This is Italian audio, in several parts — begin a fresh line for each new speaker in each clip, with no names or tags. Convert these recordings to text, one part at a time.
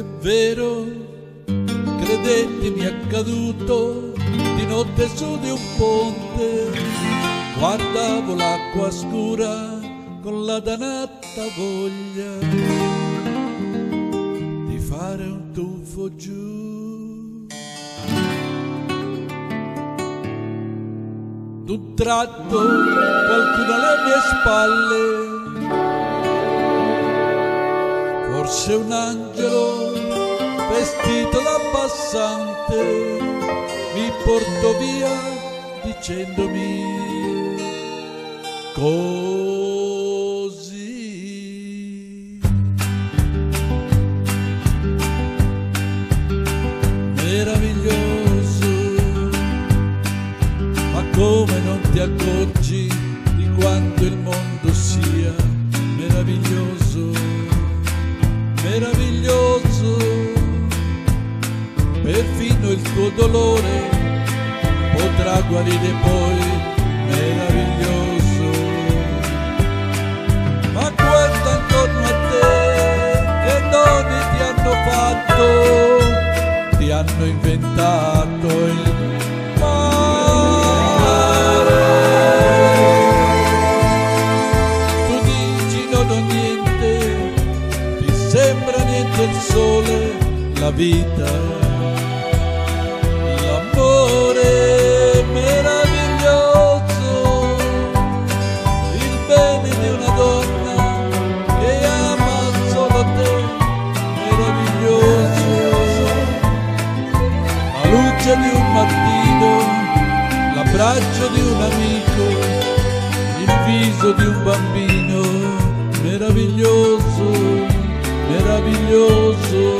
È vero, credetemi accaduto di notte su di un ponte. Guardavo l'acqua scura con la danata voglia di fare un tuffo giù. D'un tratto qualcuno alle mie spalle forse un angelo vestito da passante, mi portò via dicendomi così. Meraviglioso, ma come non ti accorgi perfino il tuo dolore potrà guarire poi, meraviglioso. Ma guarda intorno a te, che doni ti hanno fatto, ti hanno inventato il mare. Tu dici non ho niente, ti sembra niente il sole, la vita, luce di un mattino, l'abbraccio di un amico, il viso di un bambino, meraviglioso, meraviglioso.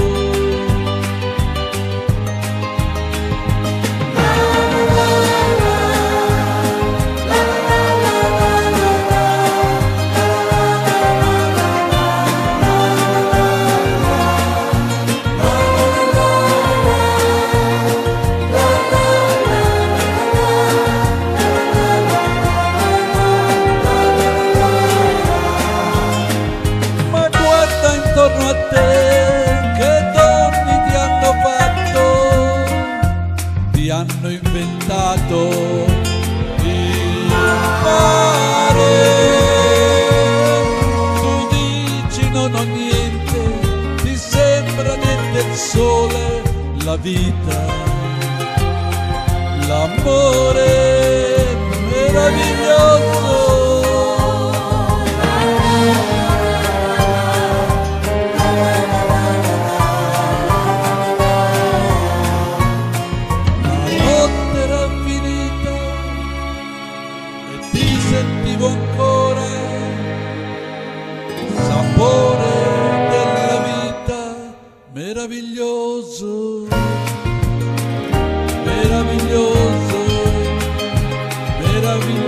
Inventato il mare. Tu dici non ho niente, ti sembra niente il sole, la vita, l'amore love you.